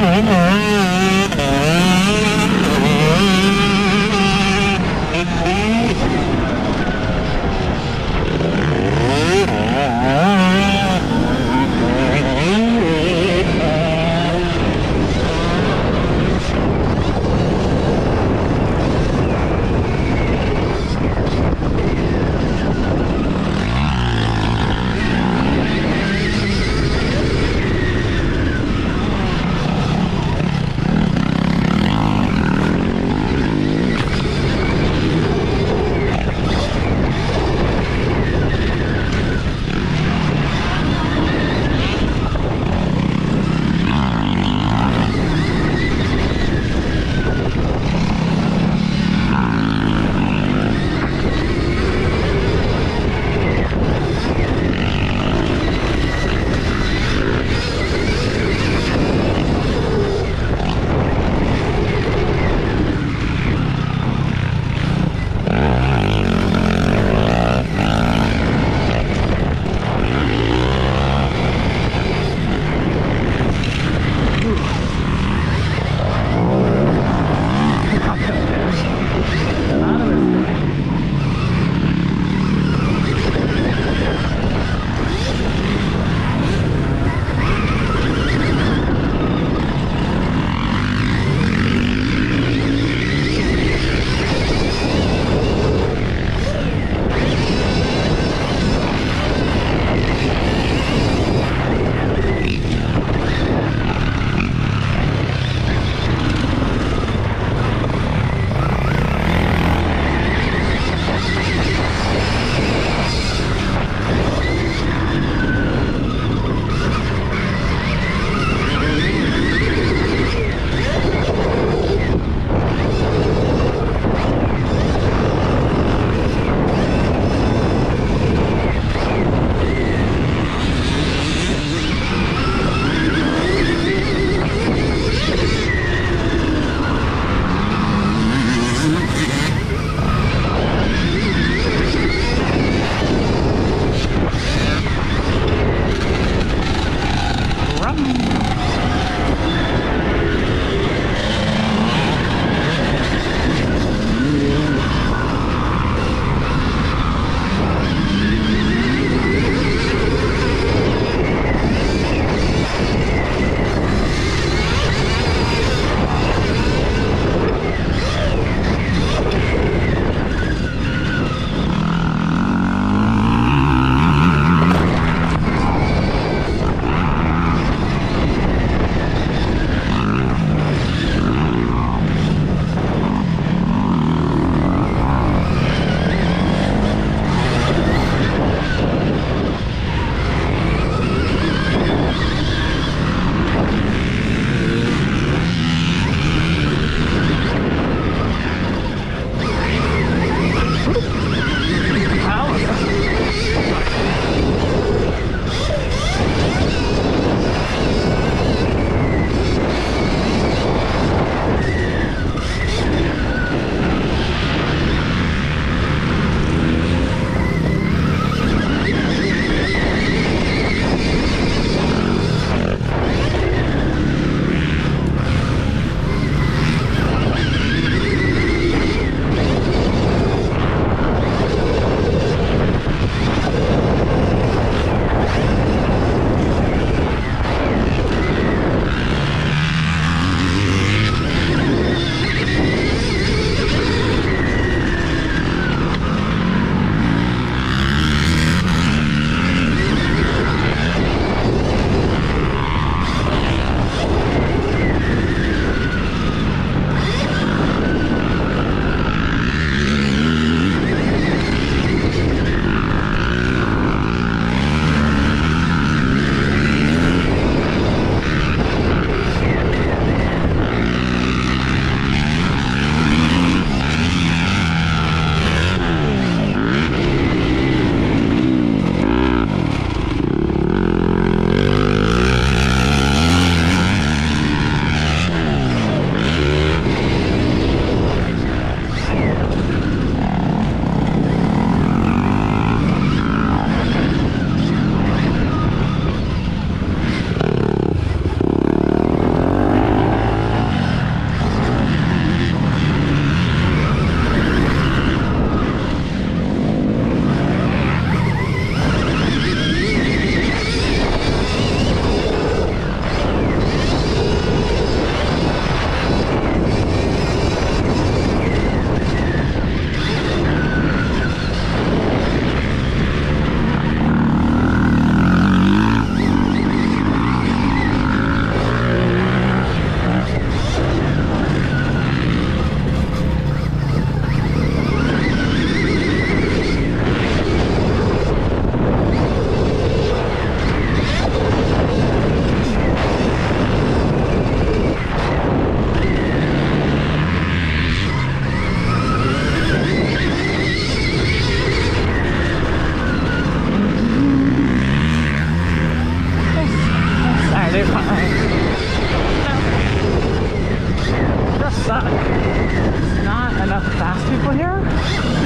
nữa people here.